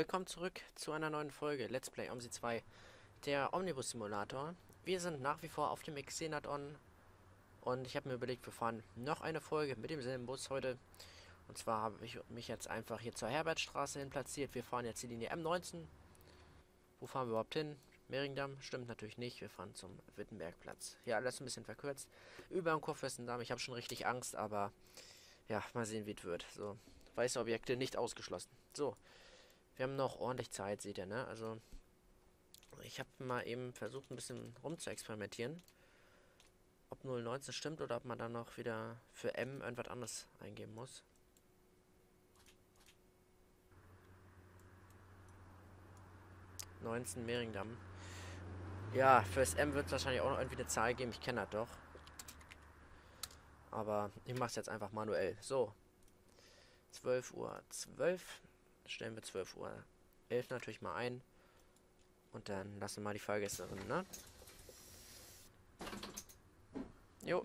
willkommen zurück zu einer neuen Folge Let's Play OMSI 2, der Omnibus Simulator. Wir sind nach wie vor auf dem Xenadon und ich habe mir überlegt, wir fahren noch eine Folge mit demselben Bus heute. Und zwar habe ich mich jetzt einfach hier zur Herbertstraße hin platziert. Wir fahren jetzt die Linie M19. Wo fahren wir überhaupt hin? Mehringdamm? Stimmt natürlich nicht. Wir fahren zum Wittenbergplatz. Hier alles ein bisschen verkürzt. Über dem Kurfürstendamm. Ich habe schon richtig Angst, aber ja, mal sehen, wie es wird. So, weiße Objekte nicht ausgeschlossen. So, wir haben noch ordentlich Zeit, seht ihr, ne? Also, ich habe mal eben versucht, ein bisschen rum zu experimentieren. Ob 019 stimmt oder ob man dann noch wieder für M irgendwas anderes eingeben muss. Neunzehn Mehringdamm. Ja, fürs M wird es wahrscheinlich auch noch irgendwie eine Zahl geben. Ich kenne das doch. Aber ich mache es jetzt einfach manuell. So. 12 Uhr 12 stellen wir 12 Uhr 11 natürlich mal ein. Und dann lassen wir mal die Fahrgästerin, ne? Jo.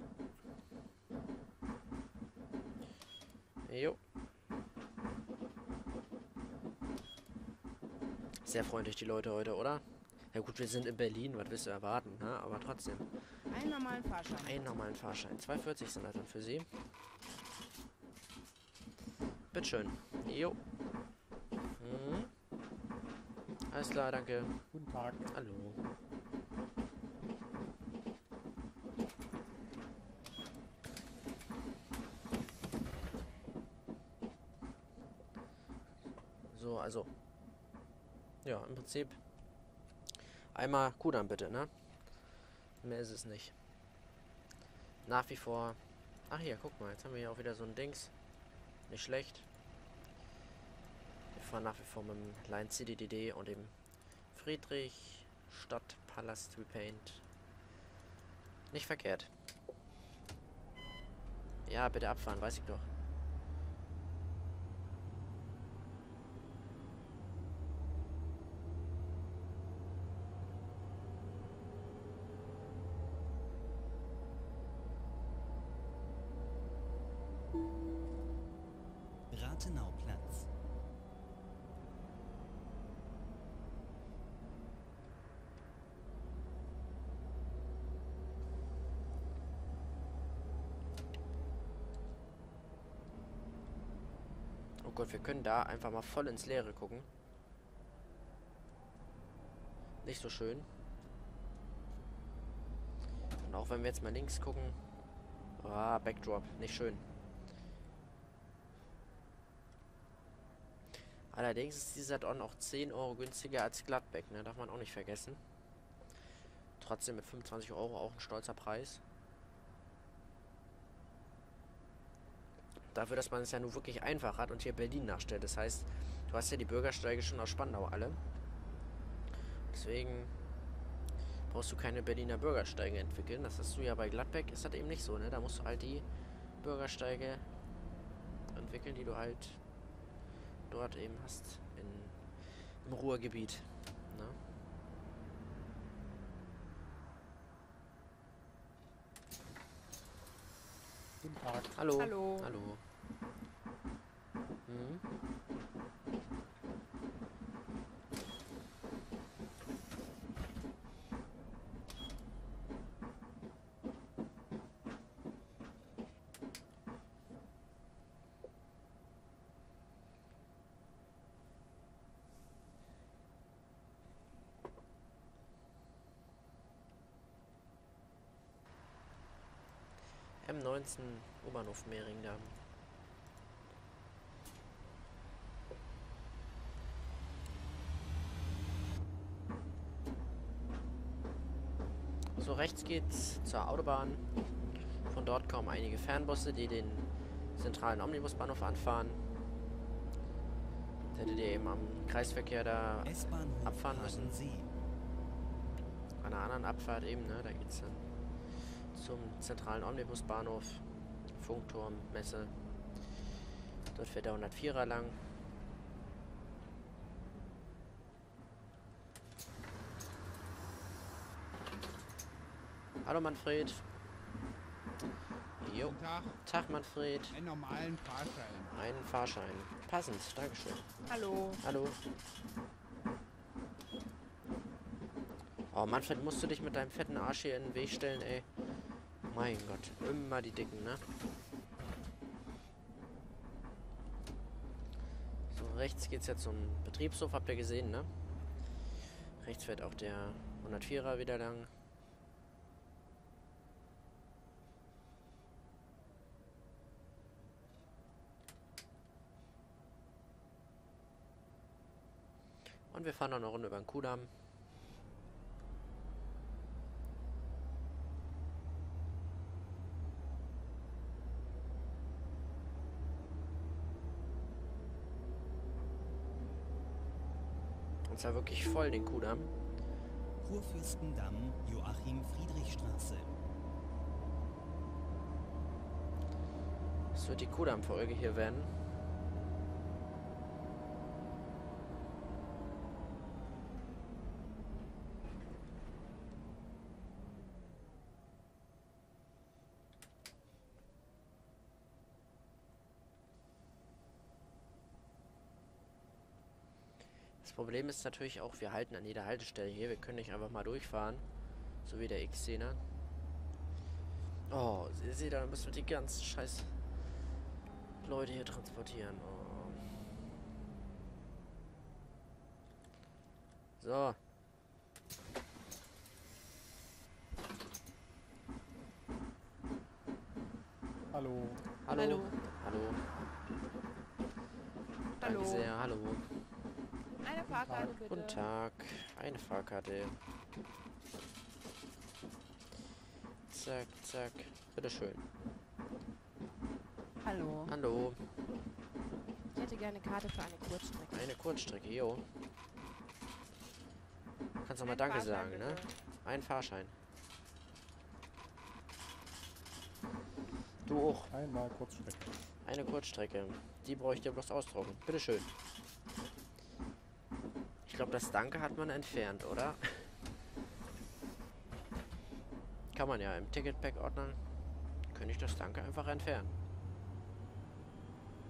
Jo. Sehr freundlich die Leute heute, oder? Ja gut, wir sind in Berlin, was willst du erwarten, ne? Aber trotzdem. Einen normalen Fahrschein. Einen normalen Fahrschein. 2,40 sind das dann für Sie. Bitteschön. Jo. Mhm. Alles klar, danke. Guten Tag. Hallo. So, also. Ja, im Prinzip. Einmal Kudamm bitte, ne? Mehr ist es nicht. Nach wie vor. Ach hier, guck mal, jetzt haben wir hier auch wieder so ein Dings. Nicht schlecht. Fahren nach wie vor mit dem Line City DD und dem Friedrich Stadt Palast Repaint. Nicht verkehrt. Ja, bitte abfahren, weiß ich doch. Rathenauplatz. Gott, wir können da einfach mal voll ins Leere gucken. Nicht so schön. Und auch wenn wir jetzt mal links gucken. Ah, Backdrop. Nicht schön. Allerdings ist dieser Don auch 10 Euro günstiger als Gladbeck, ne? Darf man auch nicht vergessen. Trotzdem mit 25 Euro auch ein stolzer Preis. Dafür, dass man es ja nur wirklich einfach hat und hier Berlin nachstellt. Das heißt, du hast ja die Bürgersteige schon aus Spandau alle. Deswegen brauchst du keine Berliner Bürgersteige entwickeln. Das hast du ja bei Gladbeck, ist das eben nicht so, ne? Da musst du halt die Bürgersteige entwickeln, die du halt dort eben hast in, im Ruhrgebiet. Ne? Guten Tag. Hallo. Hallo. Hallo. Mhm. M19 U-Bahnhof Mehringdamm. So, rechts geht's zur Autobahn. Von dort kommen einige Fernbusse, die den zentralen Omnibusbahnhof anfahren. Da hättet ihr eben am Kreisverkehr da Abfahren müssen. An einer anderen Abfahrt eben, ne? Da geht's dann zum zentralen Omnibusbahnhof, Funkturm, Messe. Dort fährt der 104er lang. Hallo Manfred. Jo. Guten Tag. Tag, Manfred. Einen normalen Fahrschein. Einen Fahrschein. Passend. Dankeschön. Hallo. Hallo. Oh, Manfred, musst du dich mit deinem fetten Arsch hier in den Weg stellen, ey. Mein Gott. Immer die Dicken, ne? So, rechts geht's jetzt zum Betriebshof, habt ihr gesehen, ne? Rechts fährt auch der 104er wieder lang. Und wir fahren noch eine Runde über den Kudamm. Und zwar wirklich voll den Kudamm. Kurfürstendamm, Joachim-Friedrich-Straße. Das wird die Kudamm-Folge hier werden. Problem ist natürlich auch, wir halten an jeder Haltestelle hier. Wir können nicht einfach mal durchfahren. So wie der X-Szene. Oh, ihr seht, da müssen wir die ganzen scheiß Leute hier transportieren. Oh. So. Hallo. Hallo. Hallo. Hallo. Danke sehr. Hallo. Eine Fahrkarte bitte. Guten Tag. Eine Fahrkarte. Zack, zack. Bitteschön. Hallo. Hallo. Ich hätte gerne eine Karte für eine Kurzstrecke. Eine Kurzstrecke, jo. Kannst doch mal Danke Fahrschein, sagen, ne? bitte. Ein Fahrschein. Du auch. Einmal Kurzstrecke. Eine Kurzstrecke. Die bräuchte bloß ausdrucken. Bitteschön. Ich glaube, das Danke hat man entfernt, oder? Kann man ja im Ticketpack-Ordner. Könnte ich das Danke einfach entfernen.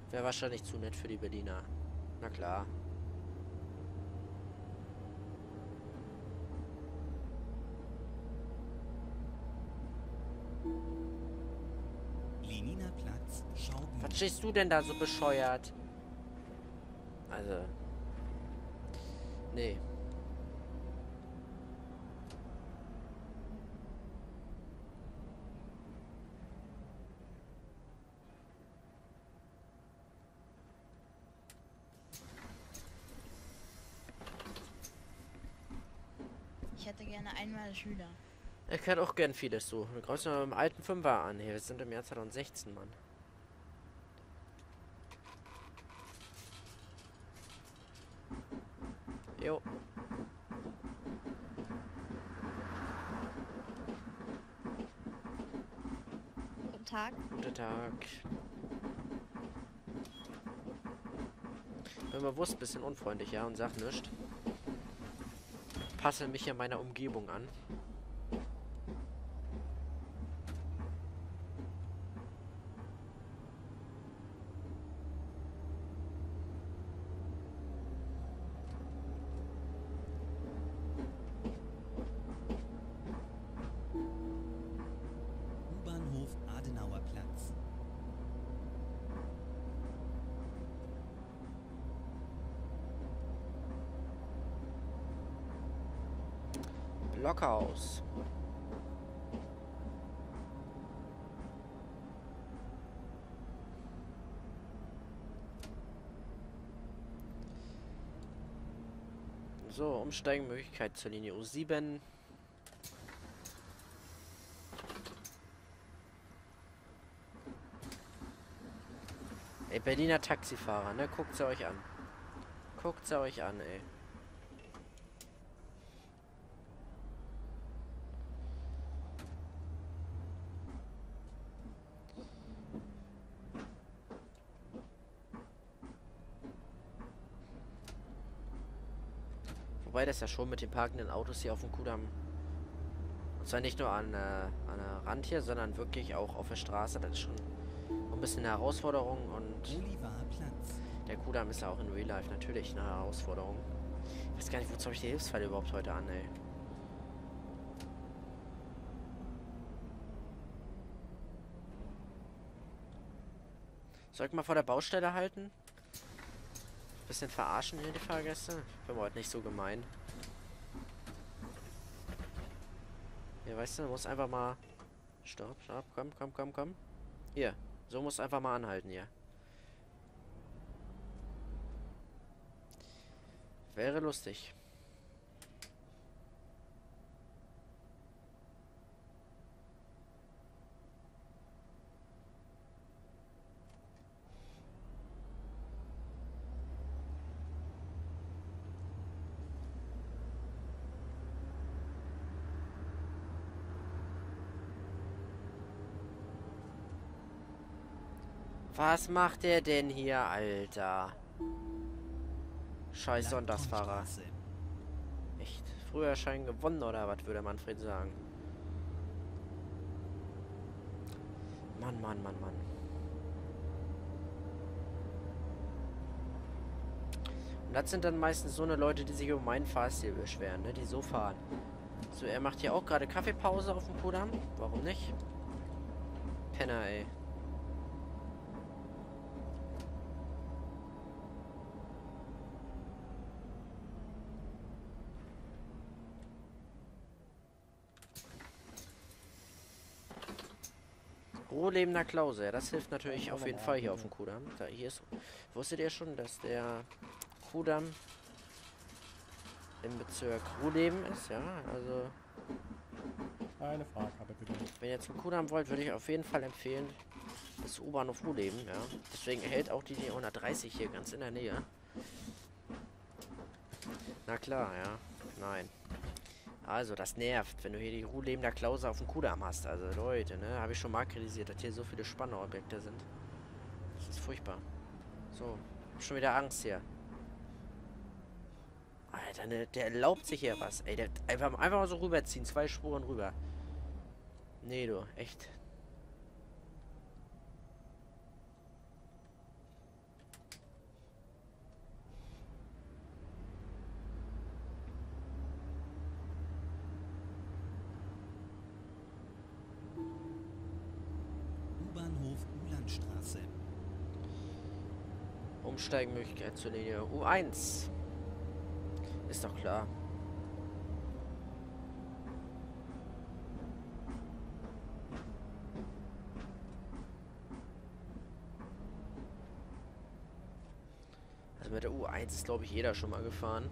Wäre wahrscheinlich zu nett für die Berliner. Na klar. Was stehst du denn da so bescheuert? Also. Nee. Ich hätte gerne einmal Schüler. Ich hätte auch gern vieles so. Wir kreuzen mal mit dem alten Fünfer an. Hier, wir sind im Jahr 2016, Mann. Jo. Guten Tag. Guten Tag. Bin bewusst ein bisschen unfreundlich, ja, und sag nichts. Passe mich ja meiner Umgebung an. Blockhaus. So, Umsteigenmöglichkeit zur Linie U7. Ey, Berliner Taxifahrer, ne? Guckt sie euch an. Guckt sie euch an, ey. Wobei das ja schon mit den parkenden Autos hier auf dem Kudamm Und zwar nicht nur an, äh, an der Rand hier, sondern wirklich auch auf der Straße. Das ist schon ein bisschen eine Herausforderung und der Kudamm ist ja auch in Real Life natürlich eine Herausforderung. Ich weiß gar nicht, wozu habe ich die Hilfsfälle überhaupt heute an, ey. Soll ich mal vor der Baustelle halten? Bisschen verarschen hier die Fahrgäste? Ich bin heute nicht so gemein. Ja, weißt du, muss einfach mal... Stopp, stopp, komm, komm, komm, komm. Hier, so muss einfach mal anhalten hier. Wäre lustig. Was macht der denn hier, Alter? Scheiß Sonntagsfahrer. Echt? Früher Schein gewonnen oder was würde Manfred sagen? Mann, Mann, Mann, Mann. Und das sind dann meistens so eine Leute, die sich über meinen Fahrstil beschweren, ne? Die so fahren. So, er macht hier auch gerade Kaffeepause auf dem Kudamm. Warum nicht? Penner, ey. Rohlebender Klause, ja, das hilft natürlich auf jeden Fall hier auf dem Kudamm. Da, hier ist, wusstet ihr schon, dass der Kudamm im Bezirk Ruhleben ist, ja? Also, Eine Fahrkarte bitte. wenn ihr zum Kudamm wollt, würde ich auf jeden Fall empfehlen, das U-Bahnhof Ruhleben, ja? Deswegen hält auch die 130 hier ganz in der Nähe. Na klar, ja. Nein. Also, das nervt, wenn du hier die Ruhlebender Klause auf dem Kudamm hast. Also, Leute, ne? Habe ich schon mal kritisiert, dass hier so viele Spannobjekte sind. Das ist furchtbar. So, hab schon wieder Angst hier. Alter, ne, der erlaubt sich hier was. Ey, der einfach, einfach mal so rüberziehen. Zwei Spuren rüber. Nee, du, echt. Ulandstraße. Umsteigemöglichkeit zur Linie U1. Ist doch klar. Also mit der U1 ist glaube ich jeder schon mal gefahren.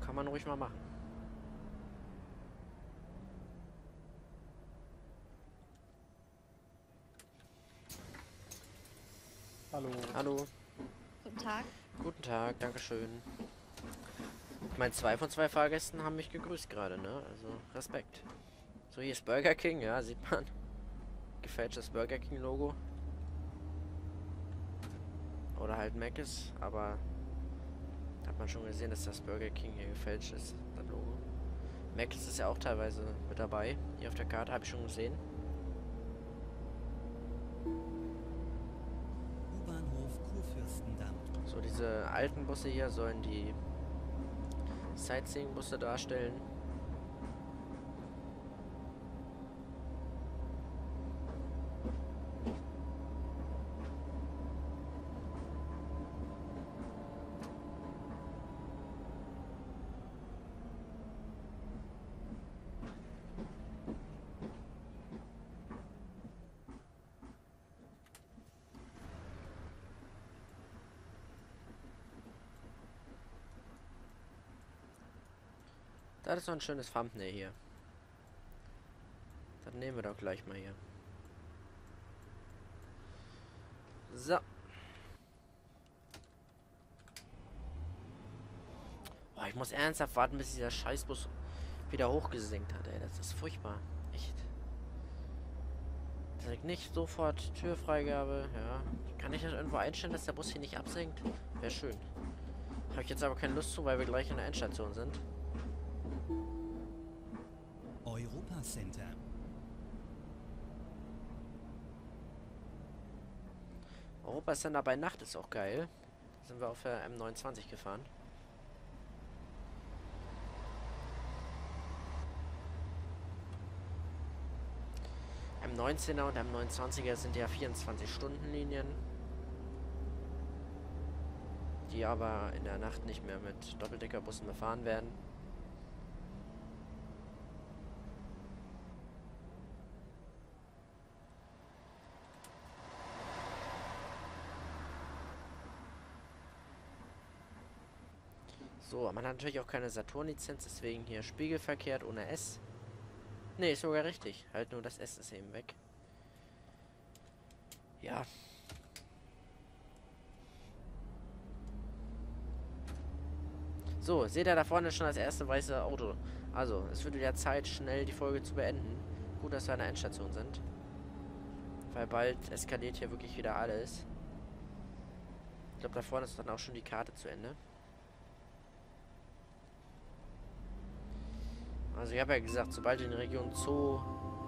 Kann man ruhig mal machen. Hallo. Hallo. Guten Tag. Guten Tag, Dankeschön. Ich meine, zwei von zwei Fahrgästen haben mich gegrüßt gerade, ne? Also, Respekt. So, hier ist Burger King, ja, sieht man. Gefälschtes Burger King-Logo. Oder halt Mc's, aber hat man schon gesehen, dass das Burger King hier gefälscht ist, das Logo. Mc's ist ja auch teilweise mit dabei. Hier auf der Karte habe ich schon gesehen. Diese alten Busse hier sollen die Sightseeing-Busse darstellen. Das ist doch ein schönes Thumbnail hier. Das nehmen wir doch gleich mal hier. So. Boah, ich muss ernsthaft warten, bis dieser Scheißbus wieder hochgesenkt hat, ey. Das ist furchtbar. Echt. Direkt nicht sofort Türfreigabe, ja. Kann ich das irgendwo einstellen, dass der Bus hier nicht absenkt? Wäre schön. Habe ich jetzt aber keine Lust zu, weil wir gleich in der Endstation sind. Europa Center. Europa Center bei Nacht ist auch geil. Da sind wir auf der M29 gefahren. M19er und M29er sind ja 24-Stunden-Linien. Die aber in der Nacht nicht mehr mit Doppeldeckerbussen befahren werden. So, man hat natürlich auch keine Saturn-Lizenz, deswegen hier spiegelverkehrt ohne S. Ne, ist sogar richtig. Halt nur das S ist eben weg. Ja. So, seht ihr da vorne schon das erste weiße Auto. Also, es wird wieder Zeit, schnell die Folge zu beenden. Gut, dass wir an der Endstation sind. Weil bald eskaliert hier wirklich wieder alles. Ich glaube, da vorne ist dann auch schon die Karte zu Ende. Also ich habe ja gesagt, sobald du in die Region Zoo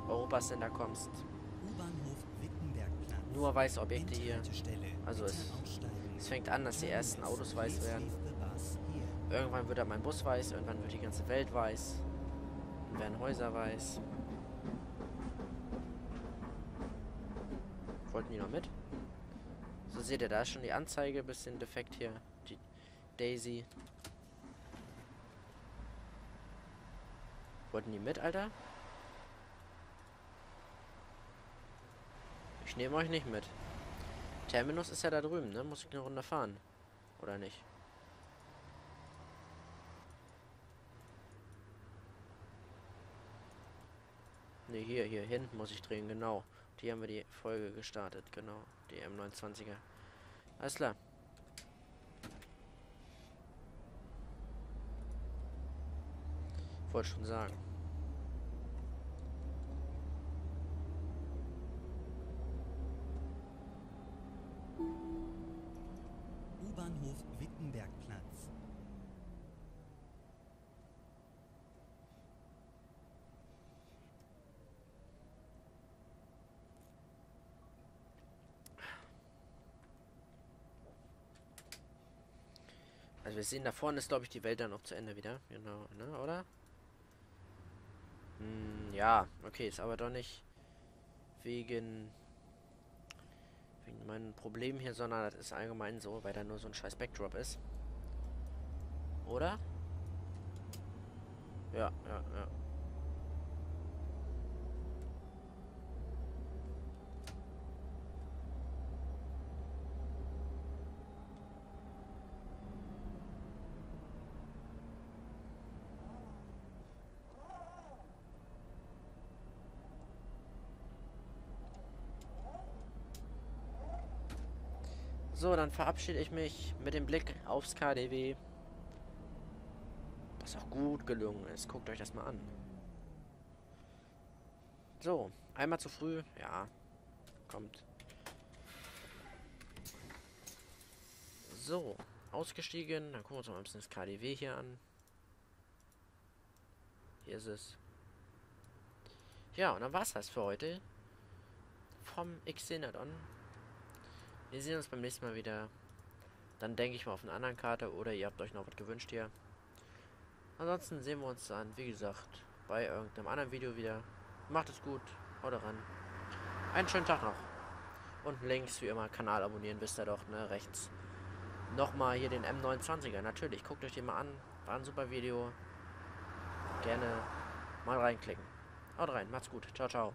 Europacenter kommst, U-Bahnhof Wittenbergplatz. nur weiße Objekte hier. Also es, es fängt an, dass die ersten Autos weiß werden. Irgendwann wird dann mein Bus weiß, irgendwann wird die ganze Welt weiß. Dann werden Häuser weiß. Wollten die noch mit? So seht ihr, da ist schon die Anzeige, bisschen defekt hier. Die Daisy. Wollten die mit, Alter? Ich nehme euch nicht mit. Terminus ist ja da drüben, ne? Muss ich eine Runde fahren. Oder nicht? Ne, hier, hier hinten muss ich drehen, genau. Die haben wir die Folge gestartet, genau. Die M29er. Alles klar. Wollte schon sagen. Also wir sehen, da vorne ist, glaube ich, die Welt dann noch zu Ende wieder. Genau, ne, oder? Hm, ja, okay, ist aber doch nicht wegen wegen meinem Problem hier, sondern das ist allgemein so, weil da nur so ein scheiß Backdrop ist. Oder? Ja, ja, ja. So, dann verabschiede ich mich mit dem Blick aufs KDW. Was auch gut gelungen ist. Guckt euch das mal an. So, einmal zu früh. Ja, kommt. So, ausgestiegen. Dann gucken wir uns mal ein bisschen das KDW hier an. Hier ist es. Ja, und dann war's das für heute. Vom Xenadon. Wir sehen uns beim nächsten Mal wieder. Dann denke ich mal auf einer anderen Karte oder ihr habt euch noch was gewünscht hier. Ansonsten sehen wir uns dann, wie gesagt, bei irgendeinem anderen Video wieder. Macht es gut, haut ran. Einen schönen Tag noch. Und links, wie immer, Kanal abonnieren, wisst ihr doch, ne, rechts. Nochmal hier den M29er, natürlich, guckt euch den mal an. War ein super Video. Gerne mal reinklicken. Haut rein, macht's gut. Ciao, ciao.